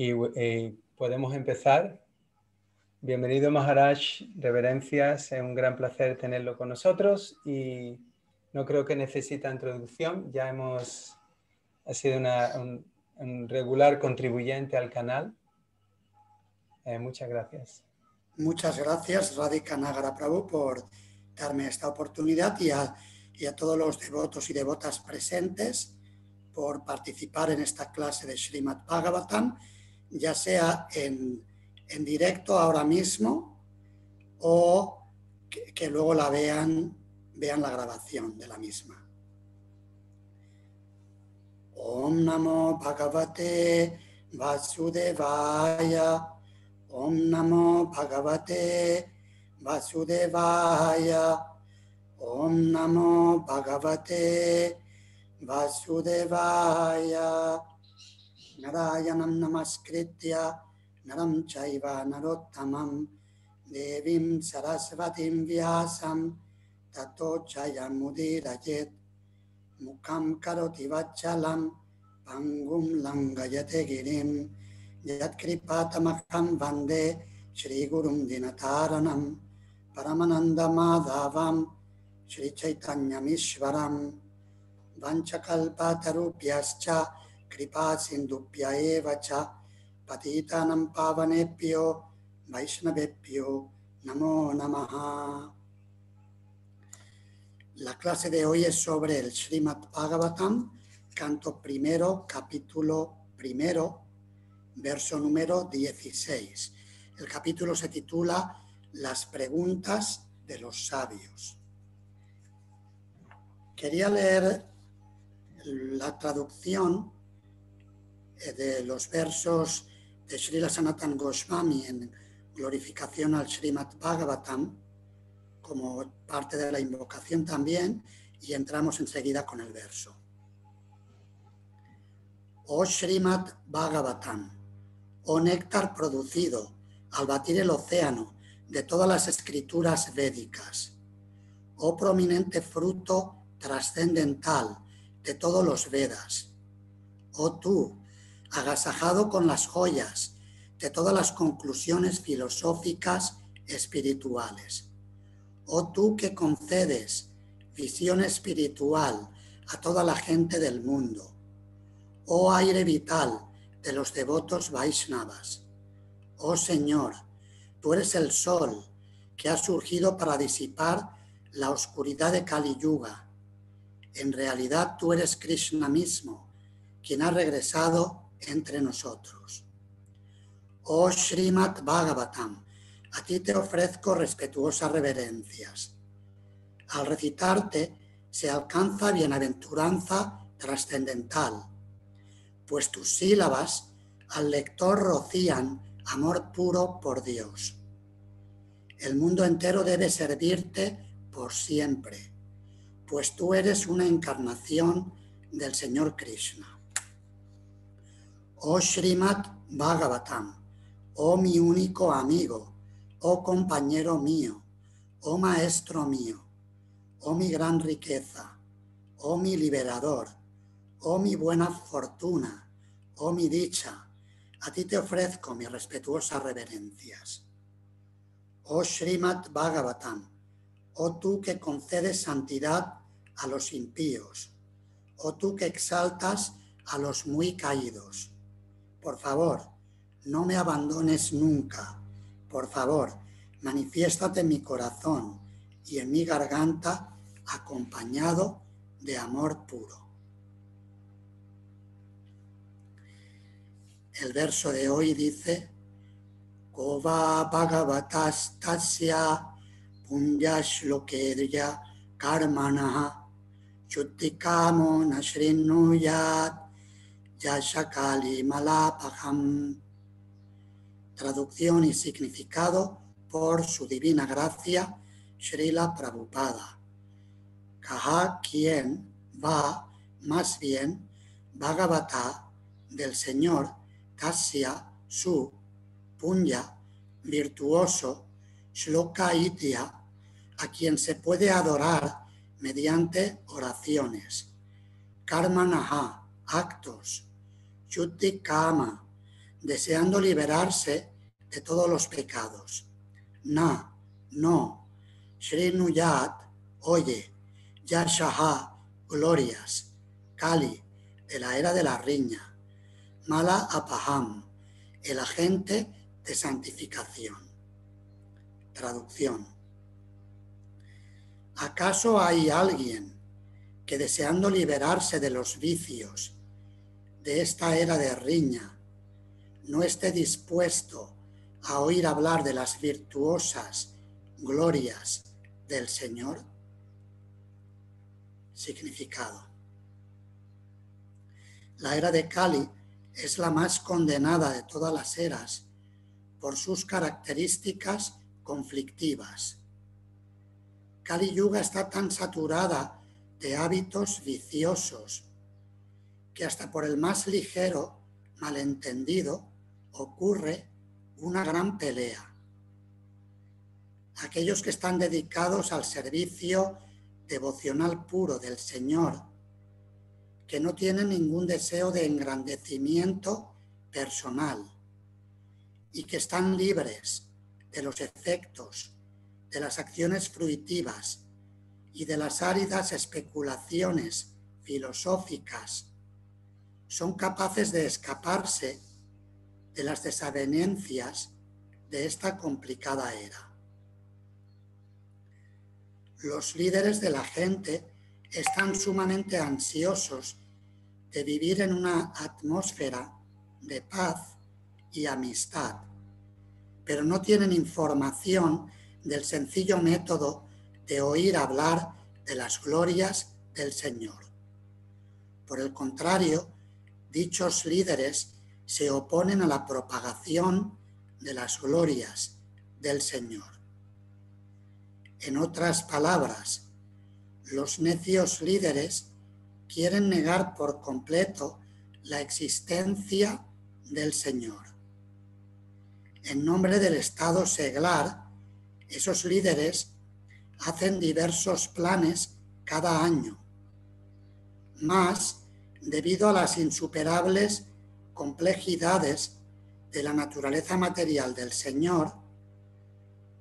Y eh, podemos empezar. Bienvenido Maharaj, reverencias, es un gran placer tenerlo con nosotros y no creo que necesita introducción, ya hemos, ha sido un, regular contribuyente al canal. Eh, muchas gracias. Muchas gracias Radhika Nagara Prabhu por darme esta oportunidad y a, y a todos los devotos y devotas presentes por participar en esta clase de Srimad Bhagavatam ya sea en, directo ahora mismo o que, luego la vean, vean la grabación de la misma. Om Namo Bhagavate Vasudevaya. Om Namo Bhagavate Vasudevaya. Om Namo Bhagavate Vasudevaya. Narayan नमस्कृत नरं चैव देवी देवीं सरस्वतीं व्यासं, ततो जयमुदीरयेत् मुखं करोति वच्चलं पङ्गुं लङ्घयते गिरिं। यत्कृपातमखं वंदे श्रीगुरुं दिनतारणं। परमानन्दमाधवं श्रीचैतन्यमीश्वरं। वञ्चकल्पतरुभ्यश्च Madhavam Shri Chaitanya Mishwaram Vanchakalpatarupyascha कृपा सिंधुभ्य पतितानं पावनेभ्यो वैष्णवेभ्यो नमो नमः La clase de hoy es sobre el Srimad Bhagavatam, canto primero, capítulo primero, verso número 16. El capítulo se titula Las preguntas de los sabios. Quería leer la traducción eh, de los versos de Srila Sanatan Goswami en glorificación al Srimad Bhagavatam, como parte de la invocación también, y entramos enseguida con el verso. Oh Srimad Bhagavatam, oh néctar producido al batir el océano de todas las escrituras védicas, oh prominente fruto trascendental de todos los Vedas, oh tú, agasajado con las joyas de todas las conclusiones filosóficas espirituales. Oh tú que concedes visión espiritual a toda la gente del mundo. Oh aire vital de los devotos Vaishnavas. Oh Señor, tú eres el sol que ha surgido para disipar la oscuridad de Kali Yuga. En realidad tú eres Krishna mismo, quien ha regresado entre nosotros. Oh Srimad Bhagavatam, a ti te ofrezco respetuosas reverencias. Al recitarte se alcanza bienaventuranza trascendental, pues tus sílabas al lector rocían amor puro por Dios. El mundo entero debe servirte por siempre, pues tú eres una encarnación del Señor Krishna. Oh Srimad Bhagavatam, oh mi único amigo, oh compañero mío, oh maestro mío, oh mi gran riqueza, oh mi liberador, oh mi buena fortuna, oh mi dicha, a ti te ofrezco mis respetuosas reverencias. Oh Srimad Bhagavatam, oh tú que concedes santidad a los impíos, oh tú que exaltas a los muy caídos por favor, no me abandones nunca. Por favor, manifiéstate en mi corazón y en mi garganta acompañado de amor puro. El verso de hoy dice, Kova Bhagavatas Tasya Punyashlokedya Karmanaha Chutikamo Nashrinuyat Yashakali Malapaham. Traducción y significado por su divina gracia, Srila Prabhupada. Kaha quien va, más bien, Bhagavata del Señor, Kasya, su, Punya, virtuoso, Shloka Itya, a quien se puede adorar mediante oraciones. Karmanaha, actos, Chuti Kama, deseando liberarse de todos los pecados. Na, no, Shri Nuyat, oye, Yashaha, glorias, Kali, de la era de la riña, Mala Apaham, el agente de santificación. Traducción. ¿Acaso hay alguien que deseando liberarse de los vicios de esta era de riña, no esté dispuesto a oír hablar de las virtuosas glorias del Señor? Significado. La era de Kali es la más condenada de todas las eras por sus características conflictivas. Kali Yuga está tan saturada de hábitos viciosos que hasta por el más ligero malentendido ocurre una gran pelea. Aquellos que están dedicados al servicio devocional puro del Señor, que no tienen ningún deseo de engrandecimiento personal y que están libres de los efectos de las acciones fruitivas y de las áridas especulaciones filosóficas, son capaces de escaparse de las desavenencias de esta complicada era. Los líderes de la gente están sumamente ansiosos de vivir en una atmósfera de paz y amistad, pero no tienen información del sencillo método de oír hablar de las glorias del Señor. Por el contrario, dichos líderes se oponen a la propagación de las glorias del Señor. En otras palabras, los necios líderes quieren negar por completo la existencia del Señor. En nombre del Estado seglar, esos líderes hacen diversos planes cada año, más debido a las insuperables complejidades de la naturaleza material del Señor,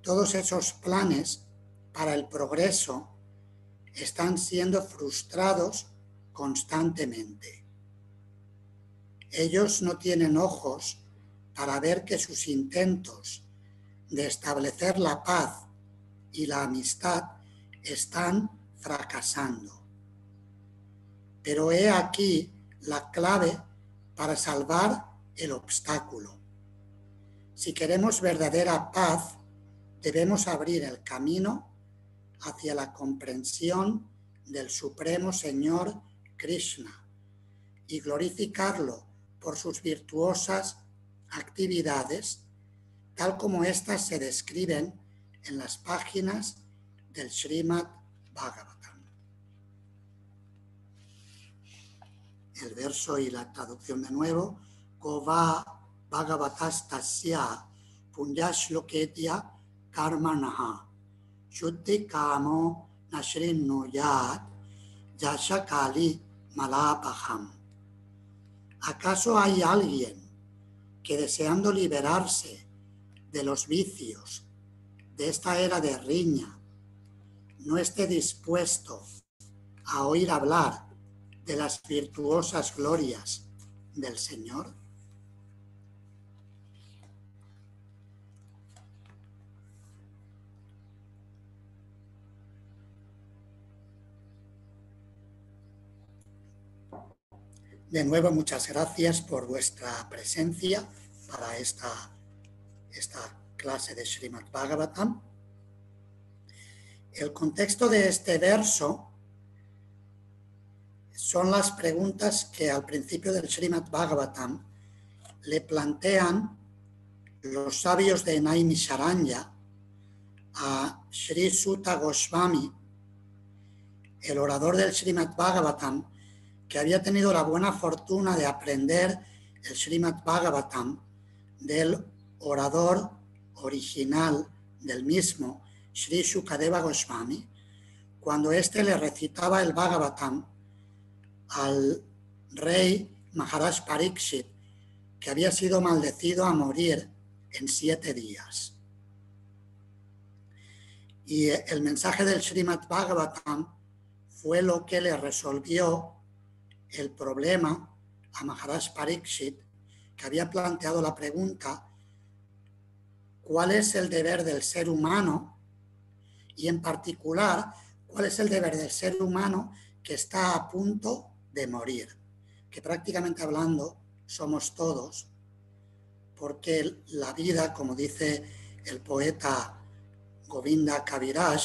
todos esos planes para el progreso están siendo frustrados constantemente. Ellos no tienen ojos para ver que sus intentos de establecer la paz y la amistad están fracasando. Pero he aquí la clave para salvar el obstáculo. Si queremos verdadera paz, debemos abrir el camino hacia la comprensión del Supremo Señor Krishna y glorificarlo por sus virtuosas actividades, tal como éstas se describen en las páginas del Srimad Bhagavatam. El verso y la traducción de nuevo, Kova Bhagavatastasya Punyashloketya Karmanaha Shuddhi Kamo Nashrin Nuyat Yashakali Malapaham. ¿Acaso hay alguien que deseando liberarse de los vicios de esta era de riña no esté dispuesto a oír hablar de las virtuosas glorias del Señor? De nuevo, muchas gracias por vuestra presencia para esta, esta clase de Srimad Bhagavatam. El contexto de este verso son las preguntas que al principio del Srimad Bhagavatam le plantean los sabios de Naimisharanya a Sri Sutta Goswami, el orador del Srimad Bhagavatam, que había tenido la buena fortuna de aprender el Srimad Bhagavatam del orador original del mismo, Sri Sukadeva Goswami, cuando éste le recitaba el Bhagavatam al rey Maharaj Pariksit que había sido maldecido a morir en siete días. Y el mensaje del Srimad Bhagavatam fue lo que le resolvió el problema a Maharaj Pariksit, que había planteado la pregunta, ¿cuál es el deber del ser humano? Y en particular, ¿cuál es el deber del ser humano que está a punto de morir? Que prácticamente hablando somos todos, porque la vida, como dice el poeta Govinda Kaviraj,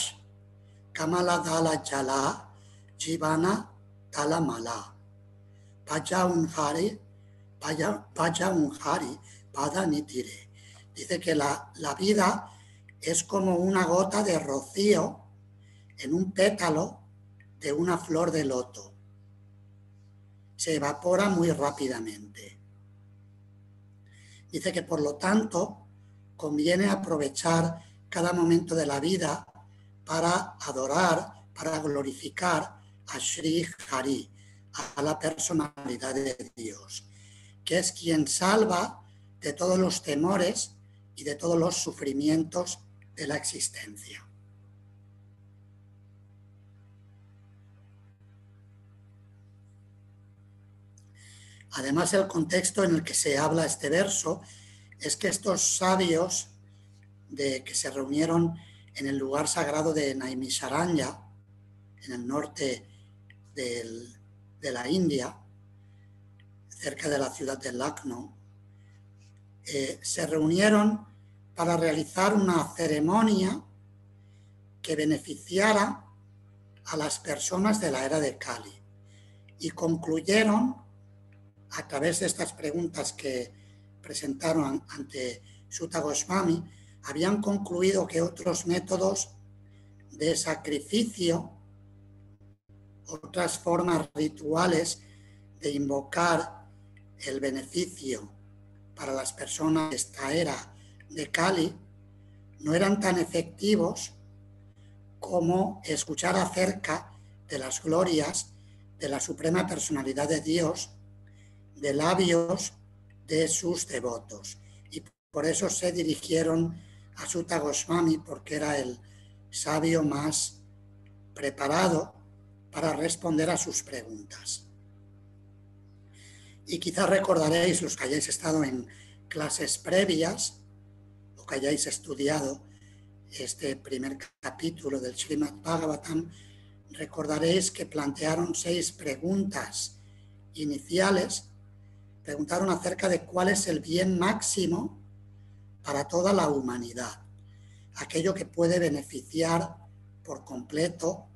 Kamala Dala Jala, Jivana Dala Mala, Unhari, Pada Nitire. Dice que la, la vida es como una gota de rocío en un pétalo de una flor de loto. Se evapora muy rápidamente. Dice que por lo tanto conviene aprovechar cada momento de la vida para adorar, para glorificar a Sri Hari, a la personalidad de Dios, que es quien salva de todos los temores y de todos los sufrimientos de la existencia. Además, el contexto en el que se habla este verso es que estos sabios de, que se reunieron en el lugar sagrado de Naimisharanya, en el norte de la India, cerca de la ciudad de Lucknow, eh, se reunieron para realizar una ceremonia que beneficiara a las personas de la era de Kali y concluyeron a través de estas preguntas que presentaron ante Sutta Goswami, habían concluido que otros métodos de sacrificio, otras formas rituales de invocar el beneficio para las personas de esta era de Kali, no eran tan efectivos como escuchar acerca de las glorias de la Suprema Personalidad de Dios de labios de sus devotos. Y por eso se dirigieron a Sutta Goswami, porque era el sabio más preparado para responder a sus preguntas. Y quizás recordaréis, los que hayáis estado en clases previas o que hayáis estudiado este primer capítulo del Srimad Bhagavatam, recordaréis que plantearon seis preguntas iniciales preguntaron acerca de cuál es el bien máximo para toda la humanidad, aquello que puede beneficiar por completo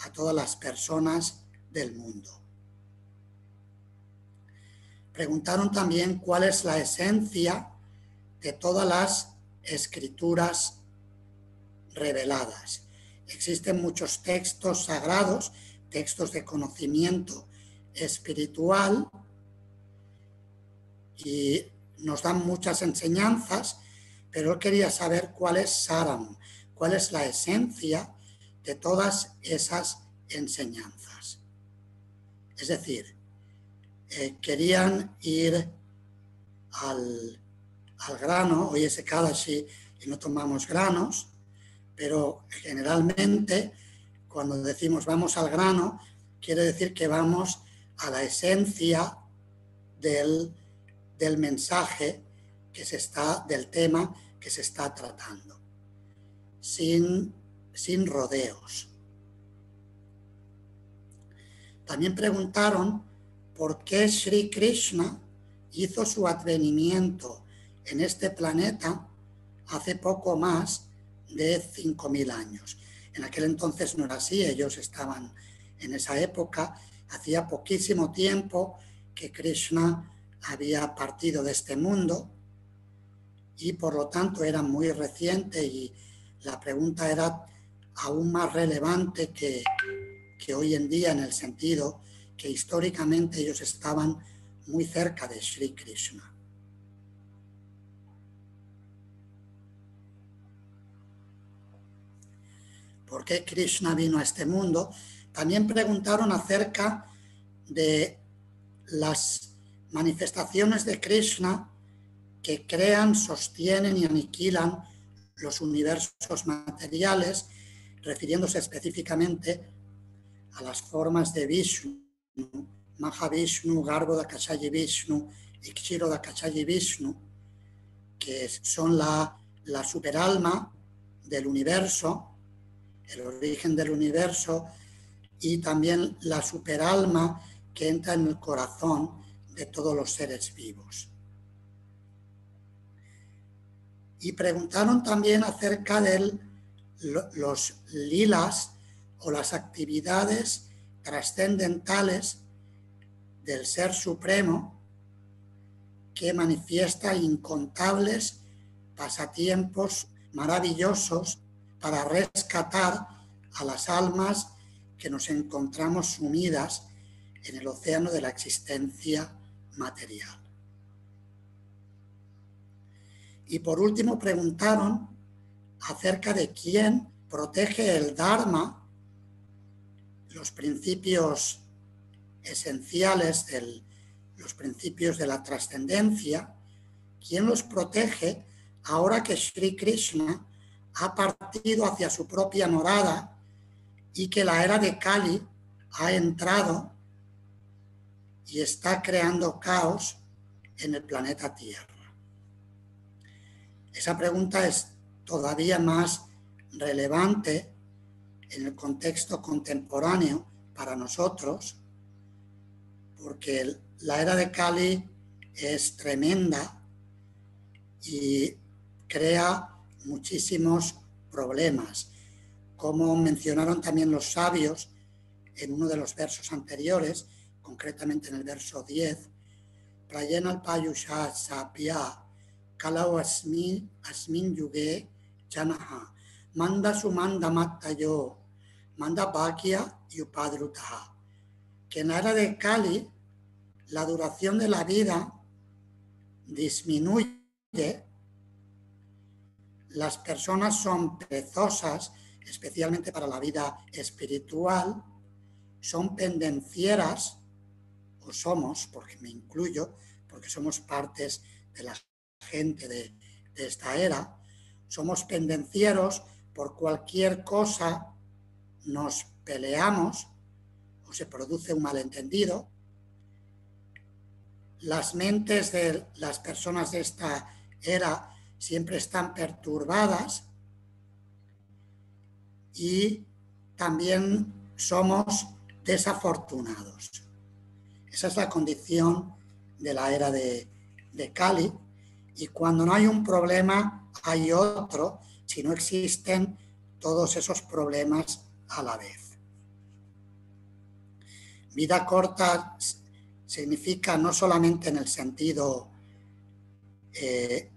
a todas las personas del mundo. Preguntaron también cuál es la esencia de todas las escrituras reveladas. Existen muchos textos sagrados, textos de conocimiento espiritual, y nos dan muchas enseñanzas, pero él quería saber cuál es Saram, cuál es la esencia de todas esas enseñanzas. Es decir, eh, querían ir al, grano, hoy es Ekadashi y no tomamos granos, pero generalmente cuando decimos vamos al grano, quiere decir que vamos a la esencia del del mensaje que se está, del tema que se está tratando, sin, sin rodeos. También preguntaron por qué Sri Krishna hizo su advenimiento en este planeta hace poco más de 5.000 años. En aquel entonces no era así, ellos estaban en esa época, hacía poquísimo tiempo que Krishna había partido de este mundo y por lo tanto era muy reciente y la pregunta era aún más relevante que, que hoy en día en el sentido que históricamente ellos estaban muy cerca de Sri Krishna. ¿Por qué Krishna vino a este mundo? También preguntaron acerca de las manifestaciones de Krishna que crean, sostienen y aniquilan los universos materiales, refiriéndose específicamente a las formas de Vishnu, Mahavishnu, Garbo Kachayi Vishnu y Kshiro Kachayi Vishnu, que son la, la superalma del universo, el origen del universo, y también la superalma que entra en el corazón de todos los seres vivos. Y preguntaron también acerca de los lilas o las actividades trascendentales del Ser Supremo que manifiesta incontables pasatiempos maravillosos para rescatar a las almas que nos encontramos sumidas en el océano de la existencia material. Y por último preguntaron acerca de quién protege el Dharma, los principios esenciales, de los principios de la trascendencia, quién los protege ahora que Sri Krishna ha partido hacia su propia morada y que la era de Kali ha entrado y está creando caos en el planeta Tierra. Esa pregunta es todavía más relevante en el contexto contemporáneo para nosotros, porque la era de Cali es tremenda y crea muchísimos problemas, como mencionaron también los sabios en uno de los versos anteriores, concretamente en el verso 10, Prayena al Payusha Sapia, Kalau Asmin, Asmin Yuge, Janaha, Manda Sumanda Matayo, Manda Bhakia y Upadrutaha. Que en la era de Kali, la duración de la vida disminuye, las personas son perezosas, especialmente para la vida espiritual, son pendencieras, o somos, porque me incluyo, porque somos partes de la gente de, esta era, somos pendencieros, por cualquier cosa nos peleamos o se produce un malentendido. Las mentes de las personas de esta era siempre están perturbadas y también somos desafortunados. Esa es la condición de la era de, de Cali. Y cuando no hay un problema, hay otro, si no existen todos esos problemas a la vez. Vida corta significa no solamente en el sentido eh,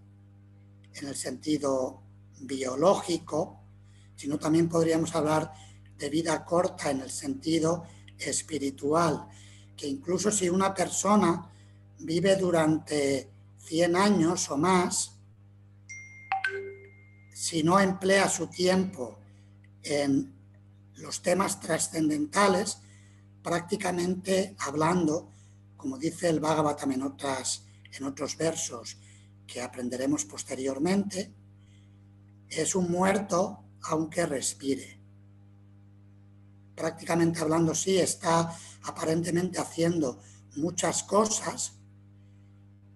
en el sentido biológico, sino también podríamos hablar de vida corta en el sentido espiritual, que incluso si una persona vive durante 100 años o más, si no emplea su tiempo en los temas trascendentales, prácticamente hablando, como dice el Bhagavatam en, otras, en otros versos, que aprenderemos posteriormente, es un muerto aunque respire. Prácticamente hablando, sí, está aparentemente haciendo muchas cosas,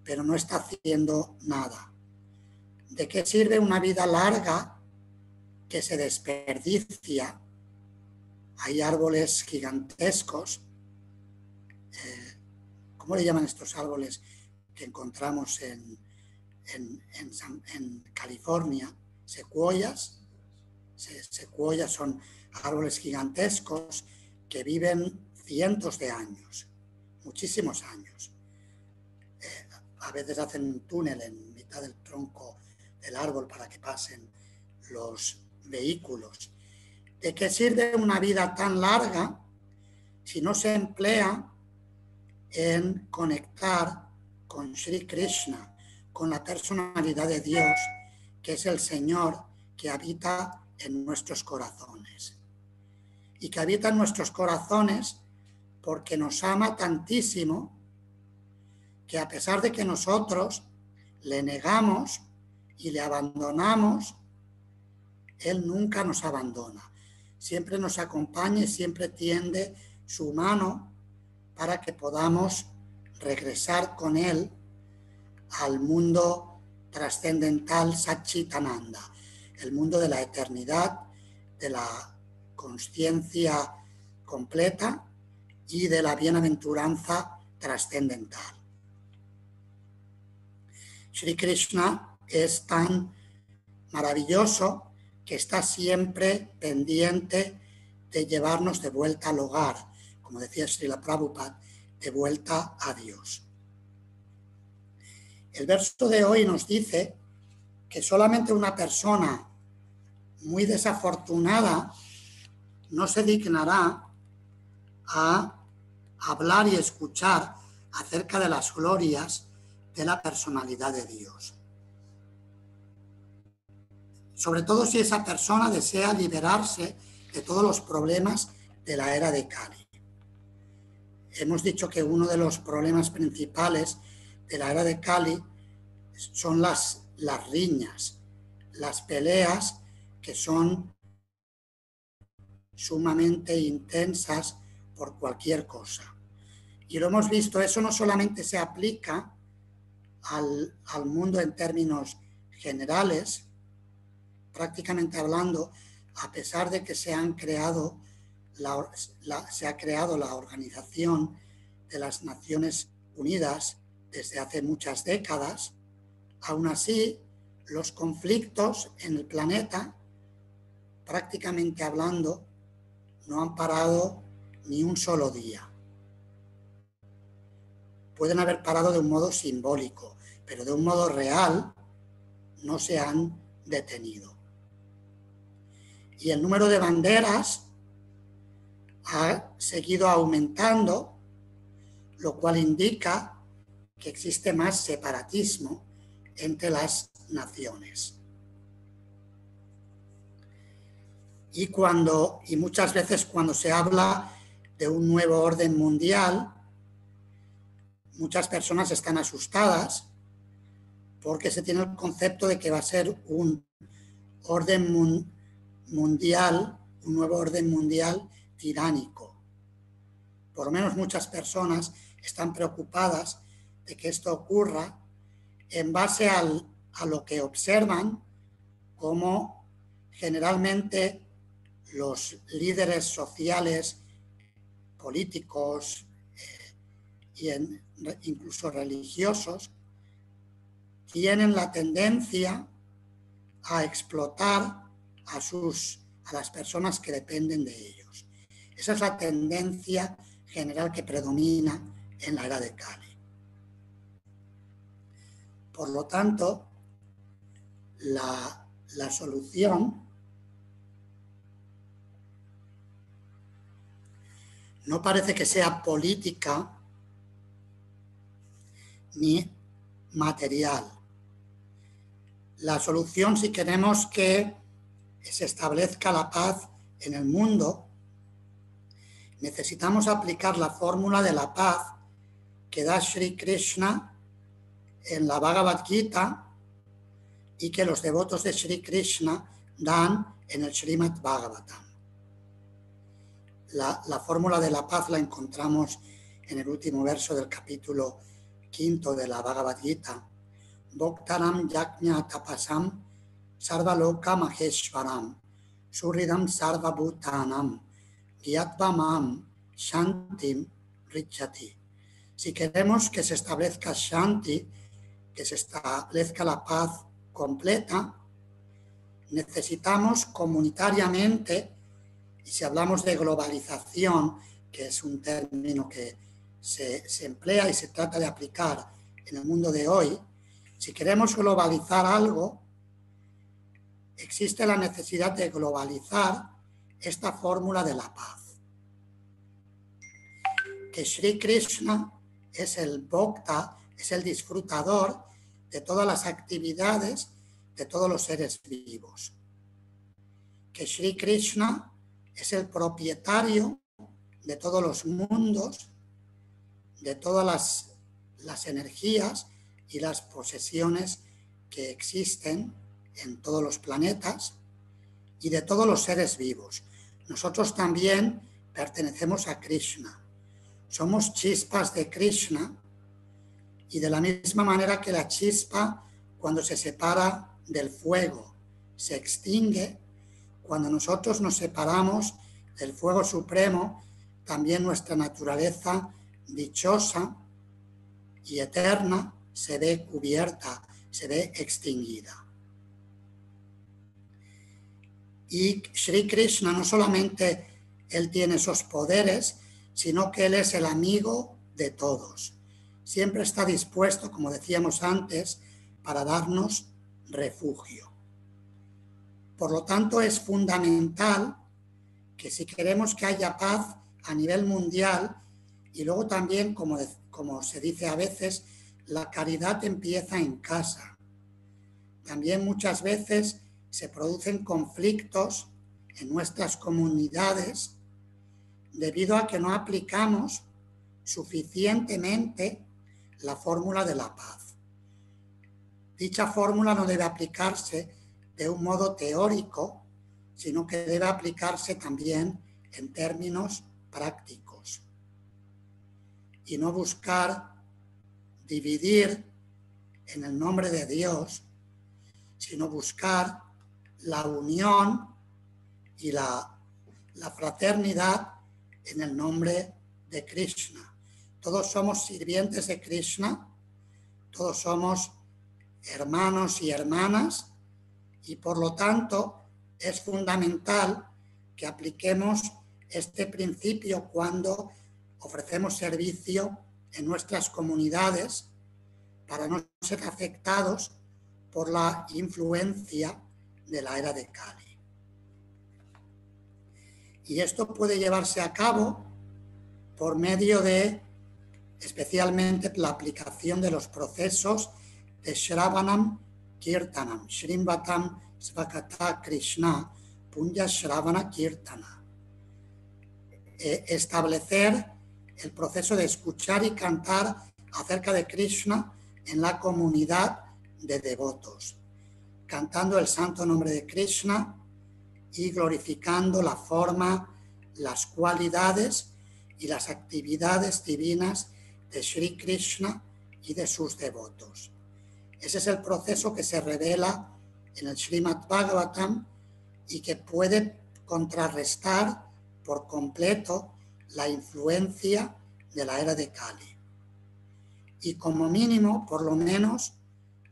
pero no está haciendo nada. ¿De qué sirve una vida larga que se desperdicia? Hay árboles gigantescos. Eh, ¿Cómo le llaman estos árboles que encontramos en, en, California, secuoyas. secuoyas son árboles gigantescos que viven cientos de años, muchísimos años. Eh, a veces hacen un túnel en mitad del tronco del árbol para que pasen los vehículos. ¿De qué sirve una vida tan larga si no se emplea en conectar con Sri Krishna, con la personalidad de Dios, que es el Señor que habita en nuestros corazones. Y que habita en nuestros corazones porque nos ama tantísimo que a pesar de que nosotros le negamos y le abandonamos, Él nunca nos abandona. Siempre nos acompaña y siempre tiende su mano para que podamos regresar con Él al mundo trascendental Satchitananda, el mundo de la eternidad, de la conciencia completa y de la bienaventuranza trascendental. Sri Krishna es tan maravilloso que está siempre pendiente de llevarnos de vuelta al hogar, como decía Srila Prabhupada, de vuelta a Dios. El verso de hoy nos dice que solamente una persona muy desafortunada no se dignará a hablar y escuchar acerca de las glorias de la personalidad de Dios. Sobre todo si esa persona desea liberarse de todos los problemas de la era de Cali. Hemos dicho que uno de los problemas principales de la era de Cali son las, las riñas, las peleas que son sumamente intensas por cualquier cosa. Y lo hemos visto, eso no solamente se aplica al, mundo en términos generales, prácticamente hablando, a pesar de que se han creado se ha creado la Organización de las Naciones Unidas desde hace muchas décadas, aún así los conflictos en el planeta, prácticamente hablando, no han parado ni un solo día. Pueden haber parado de un modo simbólico, pero de un modo real no se han detenido. Y el número de banderas ha seguido aumentando, lo cual indica que existe más separatismo entre las naciones. Y cuando y muchas veces cuando se habla de un nuevo orden mundial, muchas personas están asustadas porque se tiene el concepto de que va a ser un orden mundial, un nuevo orden mundial tiránico. Por lo menos muchas personas están preocupadas de que esto ocurra en base a lo que observan como generalmente los líderes sociales políticos e incluso religiosos tienen la tendencia a explotar a, sus, a las personas que dependen de ellos. Esa es la tendencia general que predomina en la era de Cali. Por lo tanto, la, la solución no parece que sea política ni material. La solución, si queremos que se establezca la paz en el mundo, necesitamos aplicar la fórmula de la paz que da Sri Krishna en la Bhagavad Gita y que los devotos de Sri Krishna dan en el Srimad Bhagavatam. La, fórmula de la paz la encontramos en el último verso del capítulo quinto de la Bhagavad Gita. Bhoktaram Yajna Tapasam Sarvaloka Maheshwaram Suridam Sarva Bhutanam Gyatvam Shantim Richati. Si queremos que se establezca Shanti, que se establezca la paz completa, necesitamos comunitariamente y si hablamos de globalización, que es un término que se, emplea y se trata de aplicar en el mundo de hoy, si queremos globalizar algo, existe la necesidad de globalizar esta fórmula de la paz. Que Sri Krishna es el bhakta, es el disfrutador de todas las actividades de todos los seres vivos. Que Sri Krishna es el propietario de todos los mundos, de todas las, energías y las posesiones que existen en todos los planetas y de todos los seres vivos. Nosotros también pertenecemos a Krishna. Somos chispas de Krishna y de la misma manera que la chispa cuando se separa del fuego se extingue, cuando nosotros nos separamos del fuego supremo, también nuestra naturaleza dichosa y eterna se ve cubierta, se ve extinguida. Y Sri Krishna no solamente él tiene esos poderes, sino que él es el amigo de todos. Siempre está dispuesto, como decíamos antes, para darnos refugio. Por lo tanto, es fundamental que si queremos que haya paz a nivel mundial, y luego también, como, como se dice a veces, la caridad empieza en casa. También muchas veces se producen conflictos en nuestras comunidades debido a que no aplicamos suficientemente la fórmula de la paz. Dicha fórmula no debe aplicarse de un modo teórico, sino que debe aplicarse también en términos prácticos. Y no buscar dividir en el nombre de Dios, sino buscar la unión y la, la fraternidad en el nombre de Krishna. Todos somos sirvientes de Krishna, todos somos hermanos y hermanas y por lo tanto es fundamental que apliquemos este principio cuando ofrecemos servicio en nuestras comunidades para no ser afectados por la influencia de la era de Cali. Y esto puede llevarse a cabo por medio de especialmente la aplicación de los procesos de Shravanam Kirtanam, Shrimvatam Svakata Krishna, Punya Shravana Kirtana. E, establecer el proceso de escuchar y cantar acerca de Krishna en la comunidad de devotos, cantando el santo nombre de Krishna y glorificando la forma, las cualidades y las actividades divinas de Sri Krishna y de sus devotos. Ese es el proceso que se revela en el Srimad Bhagavatam y que puede contrarrestar por completo la influencia de la era de Kali. Y como mínimo, por lo menos,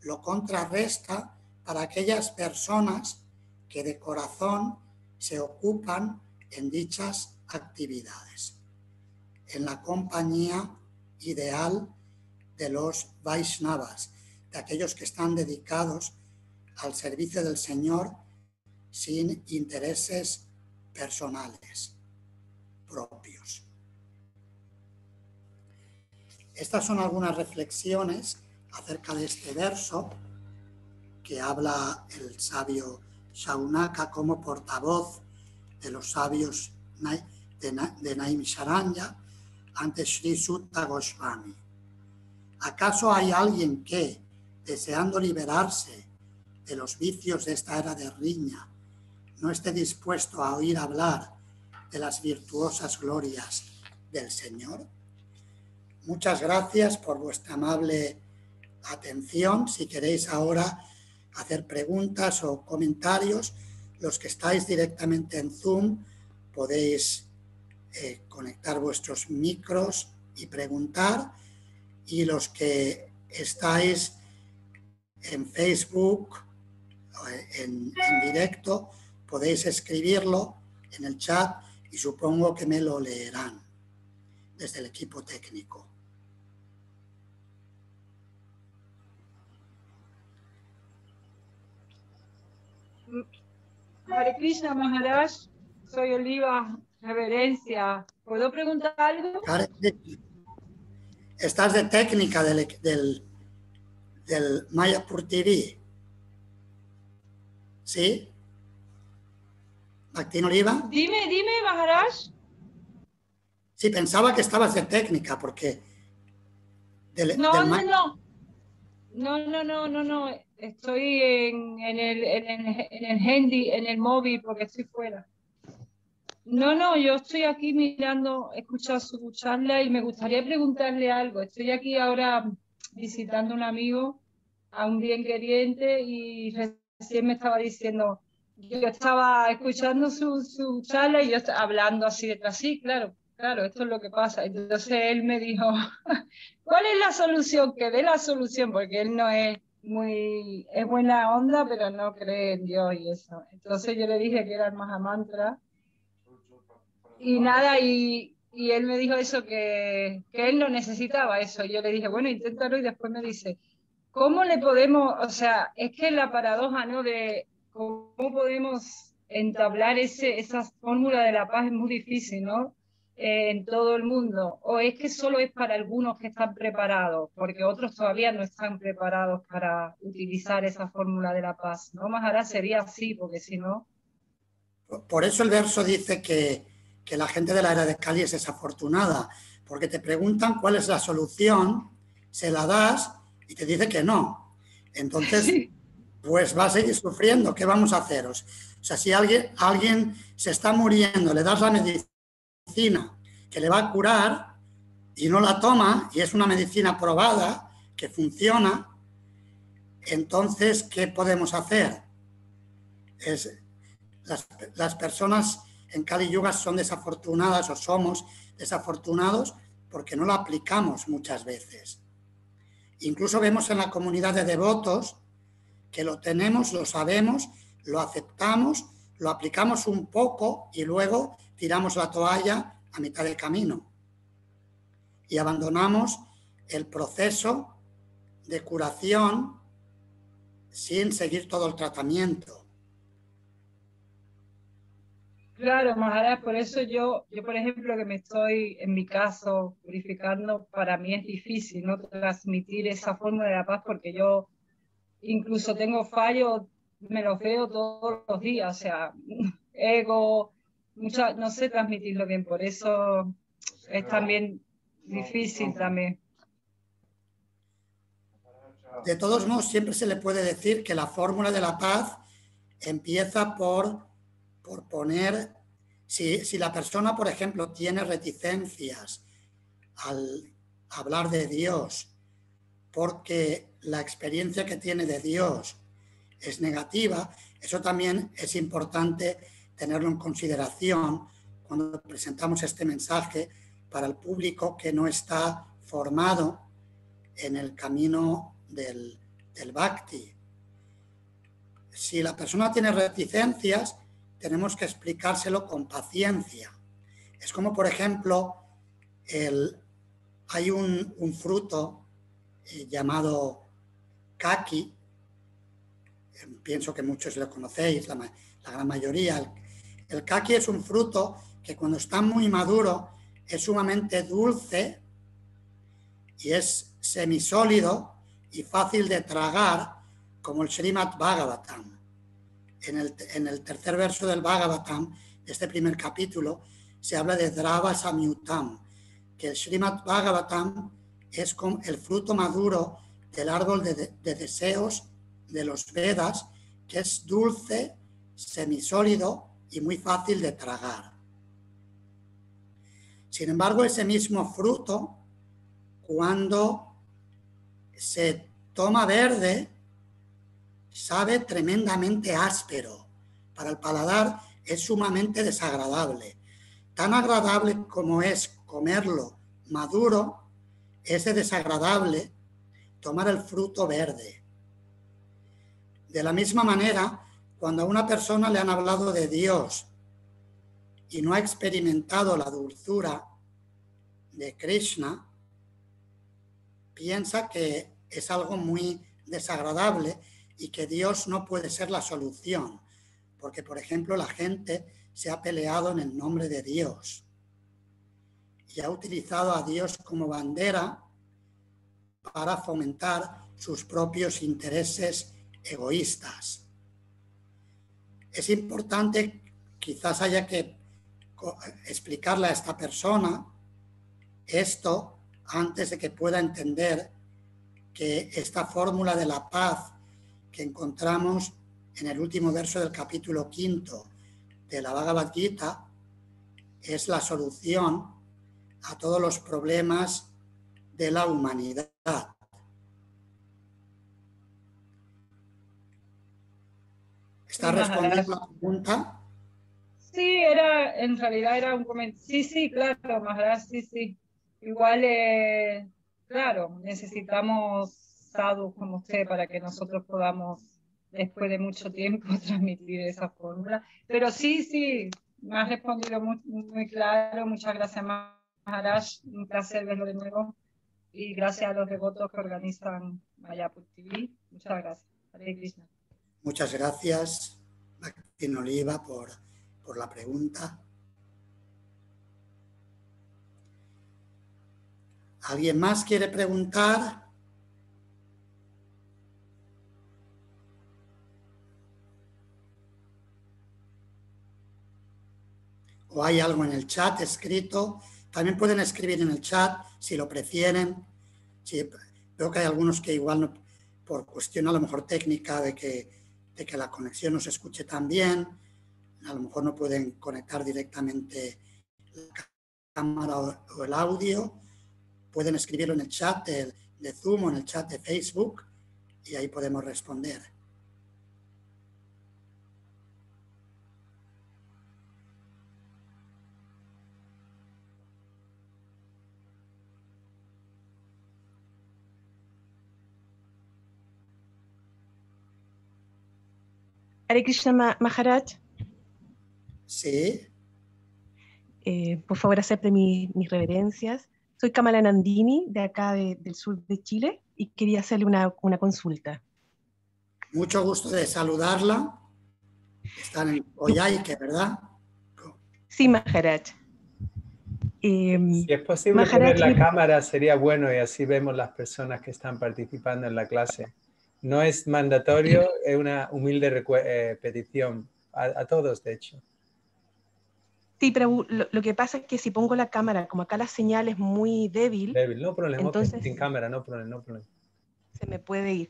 lo contrarresta para aquellas personas que de corazón se ocupan en dichas actividades, en la compañía ideal de los Vaishnavas, de aquellos que están dedicados al servicio del Señor sin intereses personales propios. Estas son algunas reflexiones acerca de este verso que habla el sabio Shaunaka como portavoz de los sabios de Naim Sharanya ante Sri Sutta Goswami. ¿Acaso hay alguien que, deseando liberarse de los vicios de esta era de riña, no esté dispuesto a oír hablar de las virtuosas glorias del Señor? Muchas gracias por vuestra amable atención. Si queréis ahora hacer preguntas o comentarios, los que estáis directamente en Zoom podéis eh, conectar vuestros micros y preguntar. Y los que estáis en Facebook, en, en directo, podéis escribirlo en el chat y supongo que me lo leerán desde el equipo técnico. Hare Krishna Maharaj, soy Oliva Reverencia. ¿Puedo preguntar algo? Estás de técnica del, del, del Mayapur TV. ¿Sí? ¿Martín Oliva? Dime, dime, Maharaj. Sí, pensaba que estabas de técnica porque no, no, no. No, no, no, no, no. Estoy en, en, el, en, el, en el handy, en el móvil, porque estoy fuera. No, no, yo estoy aquí mirando, escuchando su charla y me gustaría preguntarle algo. Estoy aquí ahora visitando un amigo, a un bien queriente, y recién me estaba diciendo, yo estaba escuchando su, su charla y yo hablando así detrás, sí, claro, claro, esto es lo que pasa. Entonces él me dijo, ¿cuál es la solución? Que dé la solución, porque él no es muy, es buena onda, pero no cree en Dios y eso. Entonces yo le dije que era el Mahamantra. Y nada, y, y él me dijo eso, que, que él no necesitaba eso. Yo le dije, bueno, inténtalo y después me dice, ¿cómo le podemos, o sea, es que la paradoja, ¿no? De cómo podemos entablar ese, esa fórmula de la paz es muy difícil, ¿no? en todo el mundo? ¿O es que solo es para algunos que están preparados? Porque otros todavía no están preparados para utilizar esa fórmula de la paz. ¿No, Mahara? Sería así, porque si no... Por eso el verso dice que, que la gente de la era de Cali es desafortunada, porque te preguntan cuál es la solución, se la das y te dice que no. Entonces, pues va a seguir sufriendo. ¿Qué vamos a haceros? O sea, si alguien, alguien se está muriendo, le das la medicina que le va a curar y no la toma y es una medicina probada que funciona, entonces, ¿qué podemos hacer? Es, las, personas en Kali Yuga son desafortunadas o somos desafortunados porque no la aplicamos muchas veces. Incluso vemos en la comunidad de devotos que lo tenemos, lo sabemos, lo aceptamos, lo aplicamos un poco y luego tiramos la toalla a mitad del camino y abandonamos el proceso de curación sin seguir todo el tratamiento. Claro, Maharaj, por eso yo, yo, por ejemplo, que me estoy, en mi caso, purificando, para mí es difícil no transmitir esa forma de la paz porque yo incluso tengo fallos, me los veo todos los días, o sea, ego, no sé transmitirlo bien, por eso es también difícil también. De todos modos, siempre se le puede decir que la fórmula de la paz empieza por, por poner, si, si la persona, por ejemplo, tiene reticencias al hablar de Dios, porque la experiencia que tiene de Dios es negativa, eso también es importante tenerlo en consideración cuando presentamos este mensaje para el público que no está formado en el camino del, del bhakti. Si la persona tiene reticencias, tenemos que explicárselo con paciencia. Es como, por ejemplo, el, hay un, fruto eh, llamado kaki, eh, pienso que muchos lo conocéis, la, gran mayoría, el kaki es un fruto que cuando está muy maduro es sumamente dulce y es semisólido y fácil de tragar como el Srimad Bhagavatam. En el, tercer verso del Bhagavatam, de este primer capítulo, se habla de Drava Samyutam, que el Srimad Bhagavatam es como el fruto maduro del árbol de deseos de los Vedas, que es dulce, semisólido y muy fácil de tragar. Sin embargo, ese mismo fruto, cuando se toma verde, sabe tremendamente áspero. Para el paladar es sumamente desagradable. Tan agradable como es comerlo maduro, es desagradable tomar el fruto verde. De la misma manera, cuando a una persona le han hablado de Dios y no ha experimentado la dulzura de Krishna, piensa que es algo muy desagradable y que Dios no puede ser la solución, porque por ejemplo la gente se ha peleado en el nombre de Dios y ha utilizado a Dios como bandera para fomentar sus propios intereses egoístas. Es importante, quizás haya que explicarle a esta persona esto antes de que pueda entender que esta fórmula de la paz que encontramos en el último verso del capítulo quinto de la Bhagavad Gita es la solución a todos los problemas de la humanidad. ¿Está respondiendo la pregunta? Sí, era, en realidad era un comentario. Sí, sí, claro, Maharaj, sí, sí. Igual, eh, claro, necesitamos sadhus como usted para que nosotros podamos, después de mucho tiempo, transmitir esa fórmula. Pero sí, sí, me has respondido muy, muy claro. Muchas gracias, Maharaj. Un placer verlo de nuevo. Y gracias a los devotos que organizan Mayapur TV. Muchas gracias. Hare Krishna. Muchas gracias, Martín Oliva, por, por la pregunta. ¿Alguien más quiere preguntar? ¿O hay algo en el chat escrito? También pueden escribir en el chat si lo prefieren. Sí, veo que hay algunos que igual no, por cuestión a lo mejor técnica de que de que la conexión no se escuche tan bien, a lo mejor no pueden conectar directamente la cámara o el audio, pueden escribirlo en el chat de, de Zoom o en el chat de Facebook y ahí podemos responder. Hare Krishna Maharaj. Sí. Eh, por favor, acepte mis reverencias. Soy Kamala Nandini, de acá del sur de Chile, y quería hacerle una, una, consulta. Mucho gusto de saludarla. Están en Oyaique, ¿verdad? Sí, Maharaj. Eh, si es posible Maharaj, poner la cámara, sería bueno y así vemos las personas que están participando en la clase. No es mandatorio, es una humilde eh, petición a, todos, de hecho. Sí, pero lo, que pasa es que si pongo la cámara, como acá la señal es muy débil. Débil, no problema, entonces, sin cámara, no problema, no problema. Se me puede ir.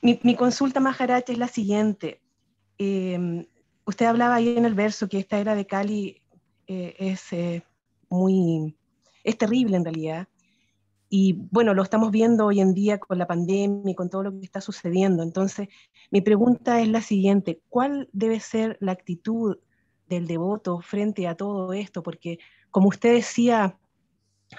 Mi, mi consulta, Maharaj, es la siguiente. Em, usted hablaba ahí en el verso que esta era de Cali eh, es eh, muy, es terrible en realidad. Y bueno, lo estamos viendo hoy en día con la pandemia y con todo lo que está sucediendo. Entonces, mi pregunta es la siguiente, ¿cuál debe ser la actitud del devoto frente a todo esto? Porque, como usted decía,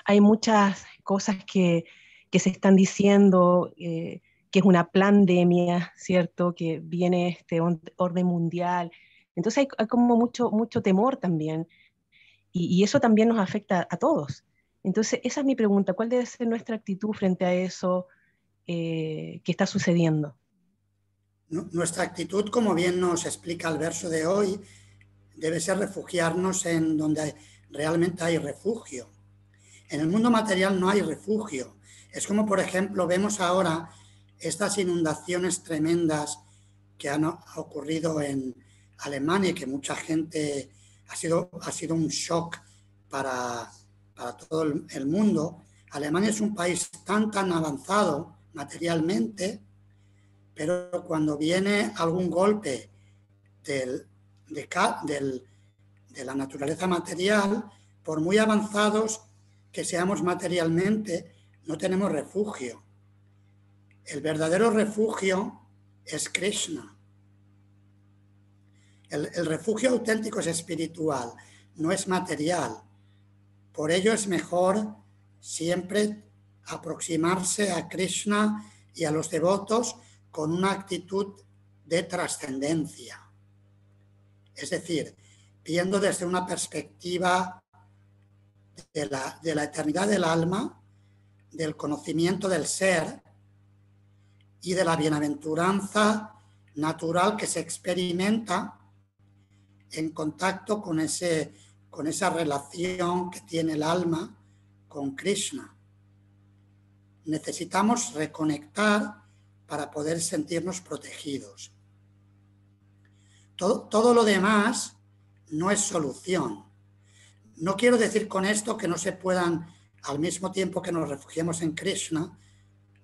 hay muchas cosas que, se están diciendo, eh, que es una pandemia, ¿cierto? Que viene este orden mundial. Entonces hay, como mucho, mucho temor también. y eso también nos afecta a todos. Entonces, esa es mi pregunta, ¿cuál debe ser nuestra actitud frente a eso eh, que está sucediendo? Nuestra actitud, como bien nos explica el verso de hoy, debe ser refugiarnos en donde realmente hay refugio. En el mundo material no hay refugio. Es como, por ejemplo, vemos ahora estas inundaciones tremendas que han ocurrido en Alemania y que mucha gente ha sido, ha sido un shock para, para todo el mundo. Alemania es un país tan, tan avanzado materialmente, pero cuando viene algún golpe del, de, la naturaleza material, por muy avanzados que seamos materialmente, no tenemos refugio. El verdadero refugio es Krishna. El, el, refugio auténtico es espiritual, no es material. Por ello es mejor siempre aproximarse a Krishna y a los devotos con una actitud de trascendencia. Es decir, viendo desde una perspectiva de la, de la eternidad del alma, del conocimiento del ser y de la bienaventuranza natural que se experimenta en contacto con ese con esa relación que tiene el alma con Krishna. Necesitamos reconectar para poder sentirnos protegidos. Todo, lo demás no es solución. No quiero decir con esto que no se puedan al mismo tiempo que nos refugiemos en Krishna,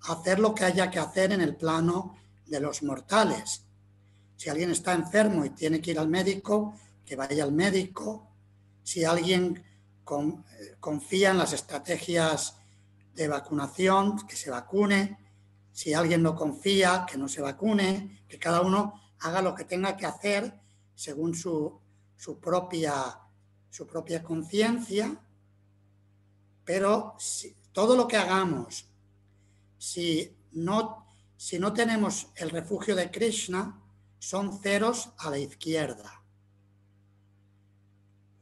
hacer lo que haya que hacer en el plano de los mortales. Si alguien está enfermo y tiene que ir al médico, que vaya al médico. Si alguien eh, confía en las estrategias de vacunación, que se vacune. Si alguien no confía, que no se vacune. Que cada uno haga lo que tenga que hacer según su, propia, conciencia. Pero todo lo que hagamos, si no tenemos el refugio de Krishna, son ceros a la izquierda.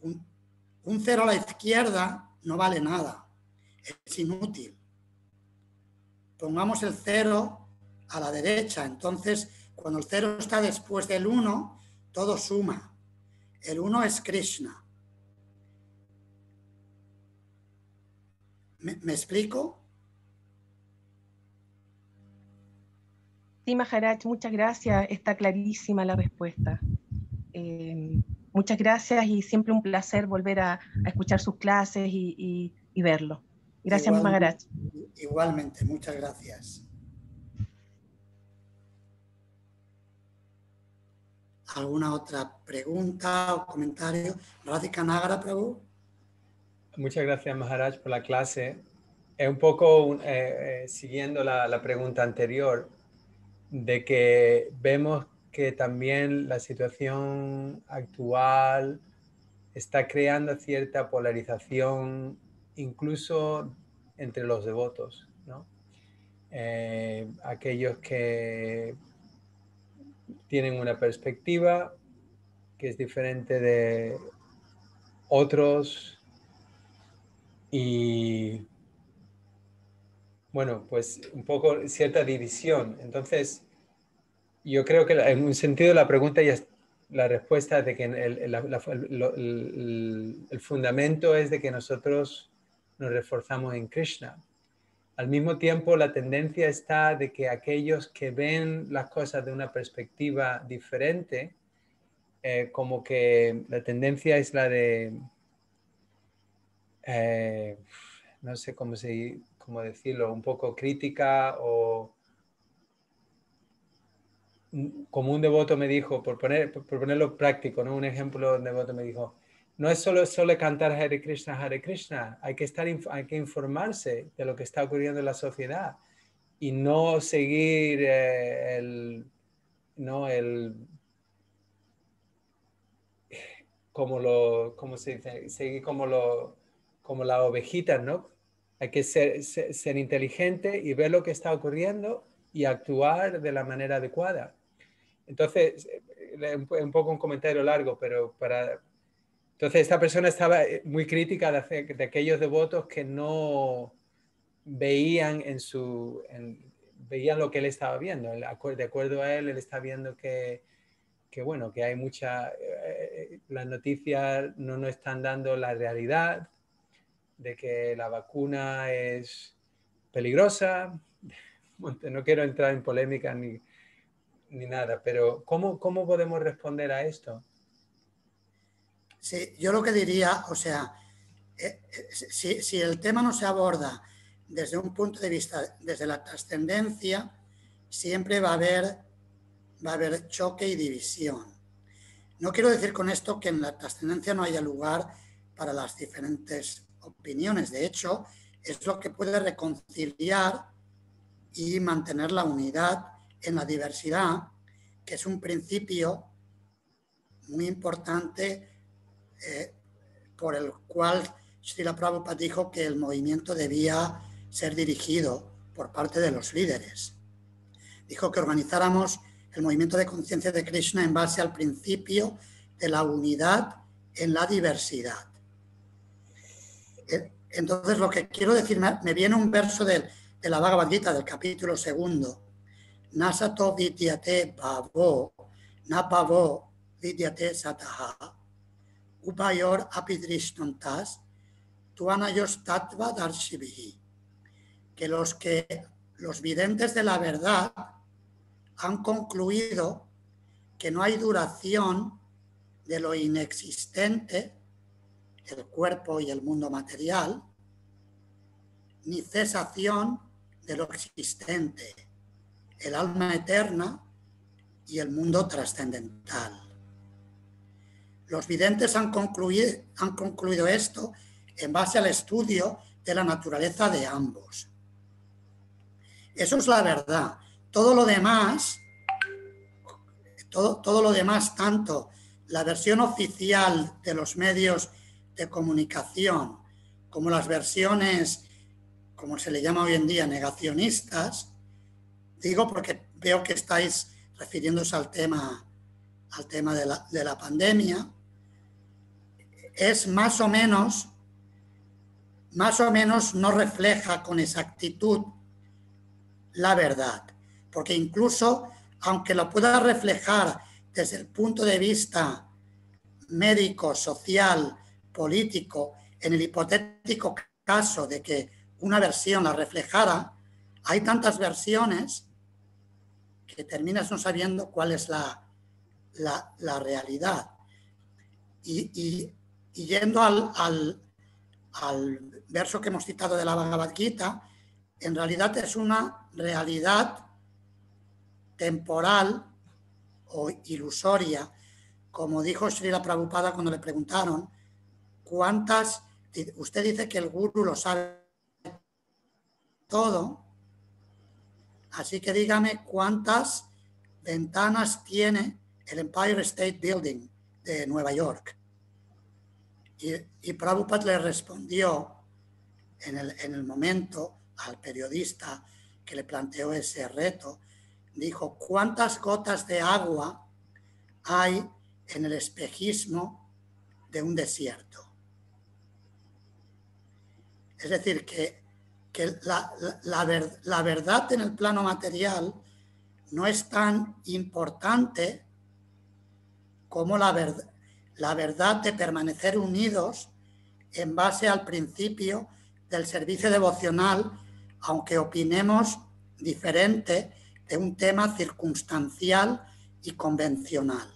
Un, un cero a la izquierda no vale nada, es inútil. Pongamos el cero a la derecha, entonces cuando el cero está después del uno, todo suma. El uno es Krishna. ¿Me, explico? Sí, Maharaj, muchas gracias. Está clarísima la respuesta. Eh, muchas gracias y siempre un placer volver a, escuchar sus clases y, verlo. Gracias, Maharaj. Igualmente, muchas gracias. ¿Alguna otra pregunta o comentario? Radhika Nagara, Prabhu. Muchas gracias, Maharaj, por la clase. Es un poco eh, eh, siguiendo la, la pregunta anterior, de que vemos que también la situación actual está creando cierta polarización incluso entre los devotos, ¿no? Eh, aquellos que tienen una perspectiva que es diferente de otros y bueno, pues un poco cierta división. Entonces, yo creo que en un sentido la pregunta ya es la respuesta de que el, el, fundamento es de que nosotros nos reforzamos en Krishna. Al mismo tiempo, la tendencia está de que aquellos que ven las cosas de una perspectiva diferente, eh, como que la tendencia es la de, eh, no sé cómo, se, cómo decirlo, un poco crítica o como un devoto me dijo, por, poner, por ponerlo práctico, ¿no? un ejemplo, un devoto me dijo, no es solo, cantar Hare Krishna, Hare Krishna, hay que, estar, hay que informarse de lo que está ocurriendo en la sociedad y no seguir eh, el, no, el, como lo, como se lo, la ovejita, ¿no? Hay que ser, ser inteligente y ver lo que está ocurriendo y actuar de la manera adecuada. Entonces, eh, un poco un comentario largo, pero para... Entonces, esta persona estaba eh, muy crítica de, aquellos devotos que no veían en su... veían lo que él estaba viendo. De acuerdo a él, él está viendo que, que bueno, que hay mucha... Eh, las noticias no nos están dando la realidad de que la vacuna es peligrosa. No quiero entrar en polémica ni ni nada, pero ¿cómo, ¿cómo podemos responder a esto? Sí, yo lo que diría, o sea, eh, eh, si, si, el tema no se aborda desde un punto de vista, desde la trascendencia, siempre va a haber, va a haber choque y división. No quiero decir con esto que en la trascendencia no haya lugar para las diferentes opiniones. De hecho, es lo que puede reconciliar y mantener la unidad en la diversidad, que es un principio muy importante eh, por el cual Srila Prabhupada dijo que el movimiento debía ser dirigido por parte de los líderes. Dijo que organizáramos el movimiento de conciencia de Krishna en base al principio de la unidad en la diversidad. Eh, entonces, lo que quiero decir, me viene un verso de, la Bhagavad Gita, del capítulo segundo, nasato vidyate bhavo, na bhavo vidyate sataha, upayor apidrishnantas, tuanayos tattva darshibihi. Que los que los videntes de la verdad han concluido que no hay duración de lo inexistente, el cuerpo y el mundo material, ni cesación de lo existente, el alma eterna y el mundo trascendental. Los videntes han concluido, han concluido esto en base al estudio de la naturaleza de ambos. Eso es la verdad. Todo lo demás, todo, todo lo demás, tanto la versión oficial de los medios de comunicación como las versiones, como se le llama hoy en día, negacionistas, digo porque veo que estáis refiriéndose al tema, al tema de, la, de la pandemia, es más o menos, más o menos no refleja con exactitud la verdad, porque incluso aunque lo pueda reflejar desde el punto de vista médico, social, político, en el hipotético caso de que una versión la reflejara, hay tantas versiones que terminas no sabiendo cuál es la, la, realidad. Y, yendo al, al, al, verso que hemos citado de la Bhagavad Gita, en realidad es una realidad temporal o ilusoria, como dijo Srila Prabhupada cuando le preguntaron cuántas, usted dice que el guru lo sabe todo, así que dígame cuántas ventanas tiene el Empire State Building de Nueva York. Y, y Prabhupada le respondió en el, en el momento al periodista que le planteó ese reto, dijo, ¿cuántas gotas de agua hay en el espejismo de un desierto? Es decir, que, la, la, verdad en el plano material no es tan importante como la, la verdad de permanecer unidos en base al principio del servicio devocional, aunque opinemos diferente de un tema circunstancial y convencional.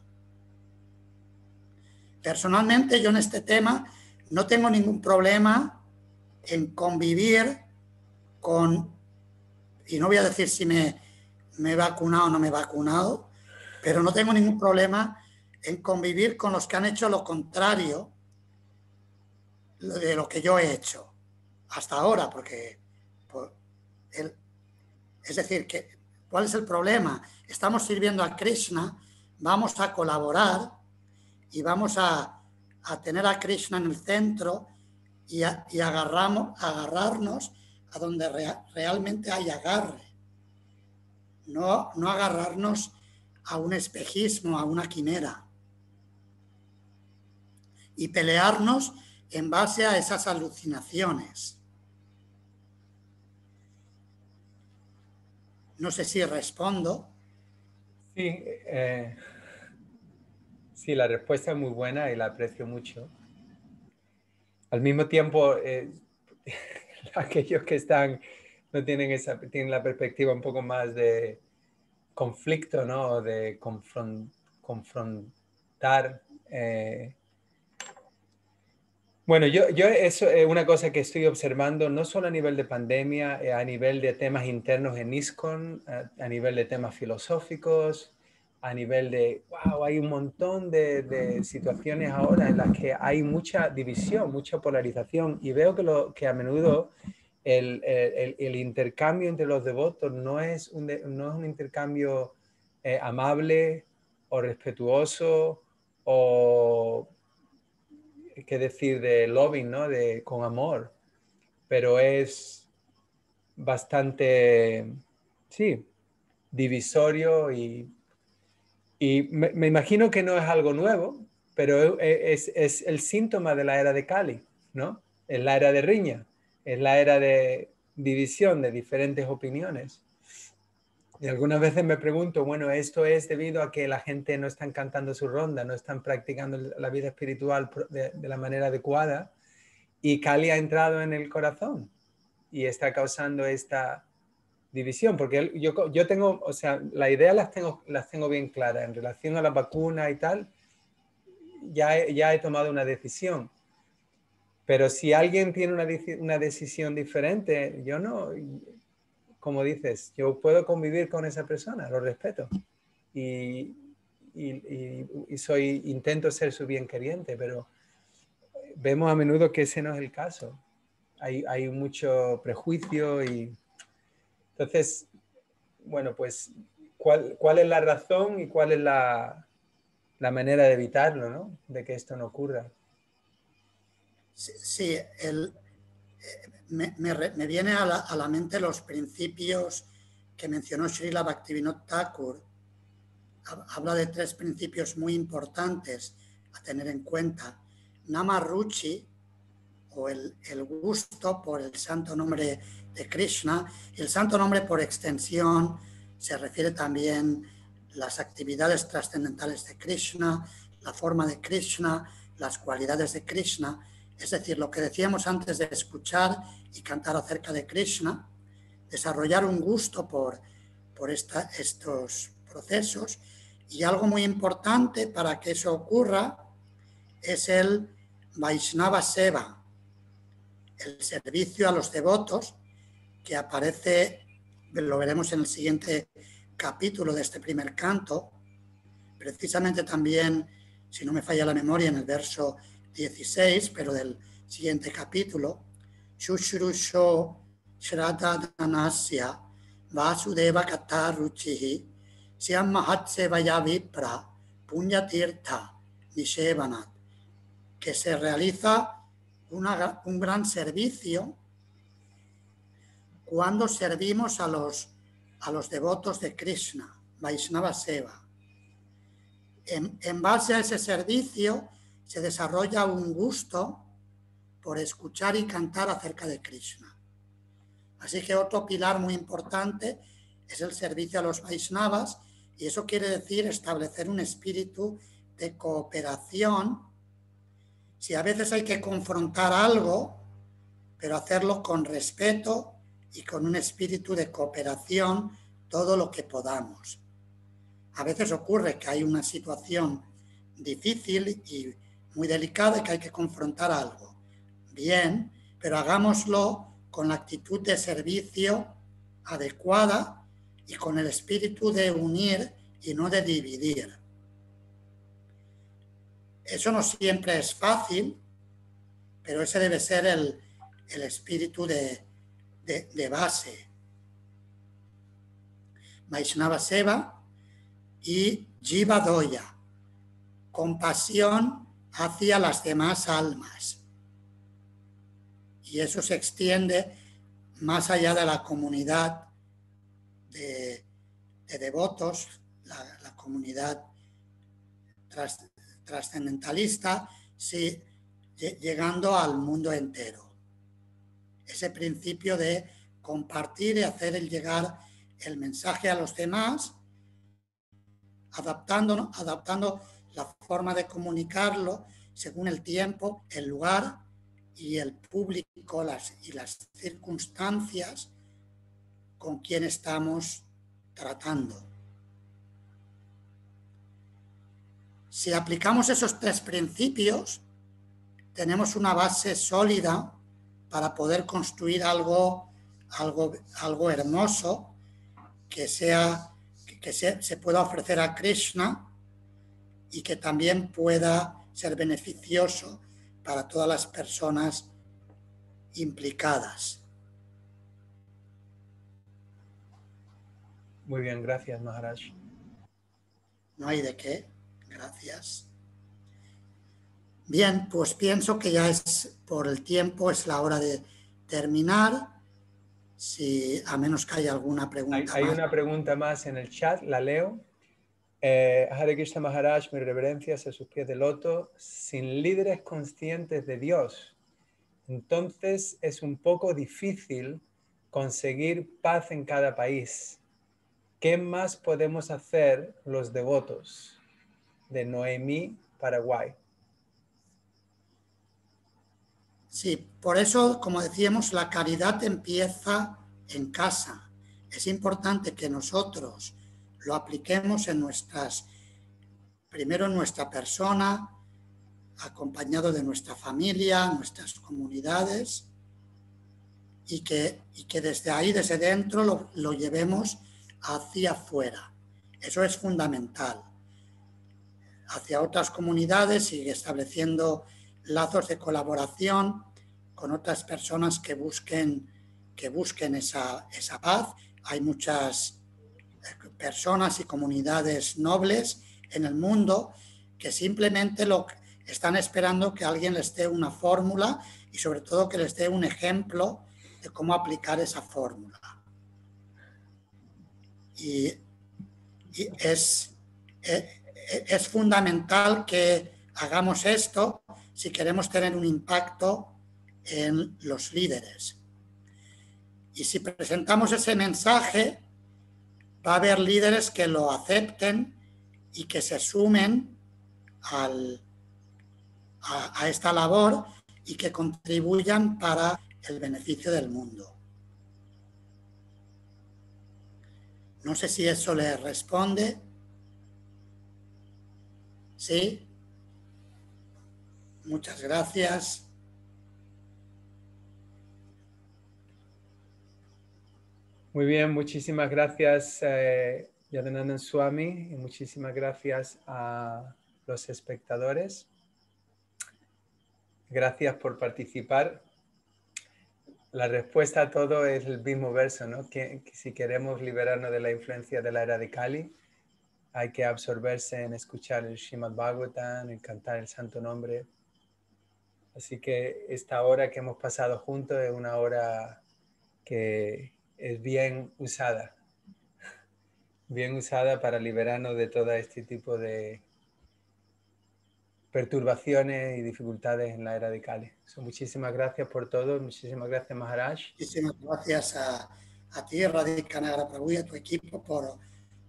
Personalmente yo en este tema no tengo ningún problema en convivir y no voy a decir si me, he vacunado o no me he vacunado, pero no tengo ningún problema en convivir con los que han hecho lo contrario de lo que yo he hecho hasta ahora, porque es decir, que ¿Cuál es el problema? Estamos sirviendo a Krishna, vamos a colaborar y vamos a, tener a Krishna en el centro y, agarramos, agarrarnos a donde realmente hay agarre. No, no agarrarnos a un espejismo, a una quimera. Y pelearnos en base a esas alucinaciones. No sé si respondo. Sí, eh, sí, la respuesta es muy buena y la aprecio mucho. Al mismo tiempo, eh, aquellos que están, no tienen, esa, tienen la perspectiva un poco más de conflicto, ¿no? De confrontar eh, bueno, yo, yo eso es una cosa que estoy observando no solo a nivel de pandemia, eh, a nivel de temas internos en ISCON, a, nivel de temas filosóficos, a nivel de, wow, hay un montón de, situaciones ahora en las que hay mucha división, mucha polarización y veo que, lo, que a menudo el, el, intercambio entre los devotos no es un, no es un intercambio eh, amable o respetuoso o qué decir de loving, ¿no? De con amor, pero es bastante, sí, divisorio y, y me, imagino que no es algo nuevo, pero es, es, el síntoma de la era de Cali, ¿no? Es la era de riña, es la era de división de diferentes opiniones. Y algunas veces me pregunto, bueno, esto es debido a que la gente no está cantando su ronda, no están practicando la vida espiritual de, la manera adecuada y Cali ha entrado en el corazón y está causando esta división, porque yo, yo tengo, o sea, la idea las tengo, las tengo bien claras en relación a la vacuna y tal, ya ya he tomado una decisión Pero si alguien tiene una, una decisión diferente, yo no, como dices, yo puedo convivir con esa persona, lo respeto. Y, y, soy, intento ser su bien queriente, pero vemos a menudo que ese no es el caso. Hay, hay mucho prejuicio y entonces, bueno, pues, ¿cuál, ¿cuál, es la razón y cuál es la, la manera de evitarlo, ¿no? De que esto no ocurra. Sí, me, me, me, viene a la, a la, mente los principios que mencionó Srila Bhaktivinoda Thakur. Habla de tres principios muy importantes a tener en cuenta. Nama Ruchi, el, gusto por el santo nombre de Krishna. El santo nombre por extensión se refiere también las actividades trascendentales de Krishna, la forma de Krishna, las cualidades de Krishna, es decir, lo que decíamos antes de escuchar y cantar acerca de Krishna, desarrollar un gusto por, por estos procesos. Y algo muy importante para que eso ocurra es el Vaishnava Seva, el servicio a los devotos que aparece, lo veremos en el siguiente capítulo de este primer canto, precisamente también, si no me falla la memoria, en el verso 16, pero del siguiente capítulo, Shushrusho Shraddhadanasya Vasudeva Kataruchihi Siam Mahatse Vipra Punyatirtha Nishevanat, que se realiza un gran servicio cuando servimos a los a los devotos de Krishna, Vaishnava Seva. En, en, base a ese servicio se desarrolla un gusto por escuchar y cantar acerca de Krishna. Así que otro pilar muy importante es el servicio a los Vaishnavas y eso quiere decir establecer un espíritu de cooperación. Si a veces hay que confrontar algo, pero hacerlo con respeto y con un espíritu de cooperación todo lo que podamos. A veces ocurre que hay una situación difícil y muy delicada y que hay que confrontar algo. Bien, pero hagámoslo con la actitud de servicio adecuada y con el espíritu de unir y no de dividir. Eso no siempre es fácil, pero ese debe ser el, el espíritu de, de, base. Vaishnava Seva y Jiva Doya, compasión hacia las demás almas. Y eso se extiende más allá de la comunidad de, devotos, la, comunidad trascendentalista, sí, llegando al mundo entero ese principio de compartir y hacer el llegar el mensaje a los demás, adaptando, adaptando la forma de comunicarlo según el tiempo, el lugar y el público las, y las circunstancias con quien estamos tratando. Si aplicamos esos tres principios, tenemos una base sólida para poder construir algo, algo, algo hermoso que, sea, que se, se pueda ofrecer a Krishna y que también pueda ser beneficioso para todas las personas implicadas. Muy bien, gracias, Maharaj. No hay de qué, gracias. Bien, pues pienso que ya es por el tiempo, es la hora de terminar. Si, a menos que haya alguna pregunta. Hay, hay una pregunta más en el chat, la leo. Eh, Hare Krishna Maharaj, mi reverencias a sus pies de loto, sin líderes conscientes de Dios. Entonces es un poco difícil conseguir paz en cada país. ¿Qué más podemos hacer los devotos? De Noemí, Paraguay. Sí, por eso, como decíamos, la caridad empieza en casa. Es importante que nosotros lo apliquemos en nuestras, primero en nuestra persona, acompañado de nuestra familia, nuestras comunidades, y que, y que desde ahí, desde dentro, lo, lo llevemos hacia afuera. Eso es fundamental. Hacia otras comunidades y estableciendo lazos de colaboración con otras personas que busquen, que busquen esa, esa paz. Hay muchas eh, personas y comunidades nobles en el mundo que simplemente lo están esperando que alguien les dé una fórmula y sobre todo que les dé un ejemplo de cómo aplicar esa fórmula. Y, es, e, e, es, fundamental que hagamos esto si queremos tener un impacto en los líderes. Y si presentamos ese mensaje, va a haber líderes que lo acepten y que se sumen al, a esta labor y que contribuyan para el beneficio del mundo. No sé si eso le responde. ¿Sí? Muchas gracias. Muy bien, muchísimas gracias, eh, Yadananda Swami, y muchísimas gracias a los espectadores. Gracias por participar la respuesta a todo es el mismo verso, ¿no? Que, si queremos liberarnos de la influencia de la era de Kali, hay que absorberse en escuchar el Srimad Bhagavatam, en cantar el santo nombre. Así que esta hora que hemos pasado juntos es una hora que es bien usada, bien usada para liberarnos de todo este tipo de, perturbaciones y dificultades en la era de Cali. muchísimas gracias por todo, muchísimas gracias Maharaj. Muchísimas gracias a, a ti, Radhika Prabhu, y a tu equipo por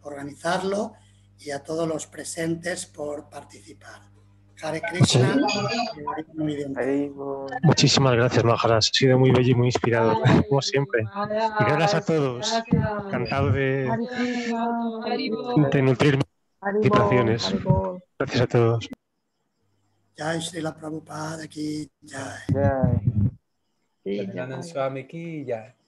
organizarlo y a todos los presentes por participar. Hare Krishna. Muchísimas gracias, Maharaj. Ha sido muy bello y muy inspirador, como siempre. Y gracias a todos. Encantado de, de nutrir Gracias a todos. Jai Srila Prabhupada ki jai. Jai. Swami ki jai.